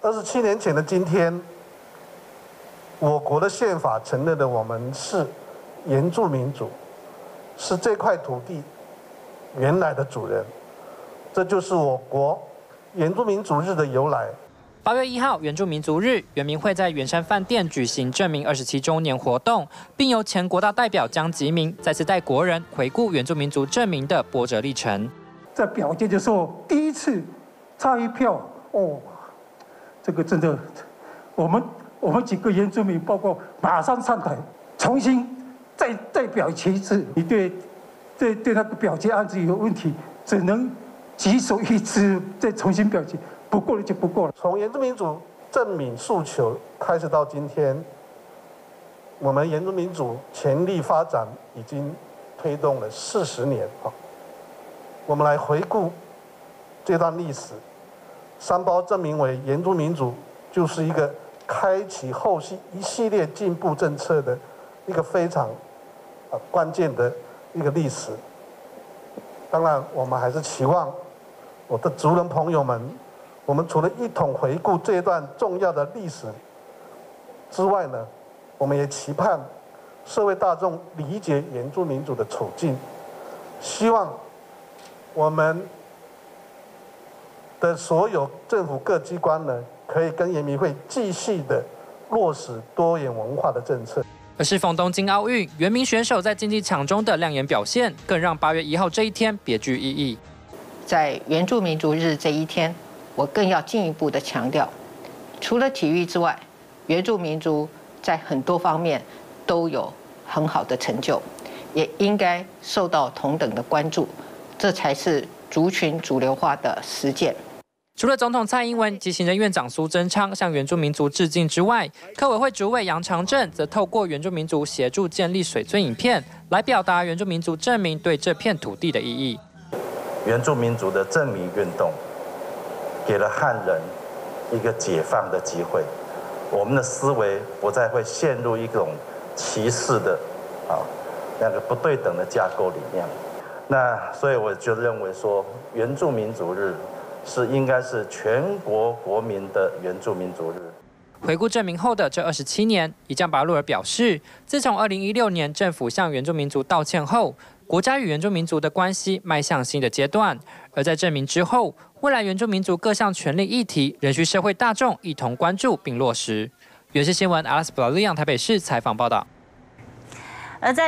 二十七年前的今天，我国的宪法承认的我们是原住民族，是这块土地原来的主人，这就是我国原住民族日的由来。八月一号，原住民族日，原民会在圆山饭店举行证明二十七周年活动，并由前国大代表江吉明再次带国人回顾原住民族证明的波折历程。在表决的时候，第一次差一票，哦，这个真的，我们我们几个原住民，包括马上上台，重新再再表决一次。你对对对那个表决案子有问题，只能举手一次，再重新表决。不过了就不过了。从原住民族证明诉求开始到今天，我们原住民族全力发展已经推动了四十年啊。我们来回顾这段历史，三包证明为原住民族，就是一个开启后续一系列进步政策的一个非常啊关键的一个历史。当然，我们还是期望我的族人朋友们。我们除了一同回顾这段重要的历史之外呢，我们也期盼社会大众理解原住民族的处境，希望我们的所有政府各机关呢，可以跟人民会继续的落实多元文化的政策。而是逢东京奥运，原名选手在竞技场中的亮眼表现，更让八月一号这一天别具意义。在原住民族日这一天。我更要进一步的强调，除了体育之外，原住民族在很多方面都有很好的成就，也应该受到同等的关注，这才是族群主流化的实践。除了总统蔡英文及行政院长苏贞昌向原住民族致敬之外，科委会主委杨长正则透过原住民族协助建立水村影片，来表达原住民族证明对这片土地的意义。原住民族的证明运动。给了汉人一个解放的机会，我们的思维不再会陷入一种歧视的啊那个不对等的架构里面。那所以我就认为说，原住民族日是应该是全国国民的原住民族日。回顾证明后的这二十七年，伊将巴路尔表示，自从二零一六年政府向原住民族道歉后，国家与原住民族的关系迈向新的阶段。而在证明之后，未来原住民族各项权利议题仍需社会大众一同关注并落实。原视新闻阿拉斯布利亚台北市采访报道。而在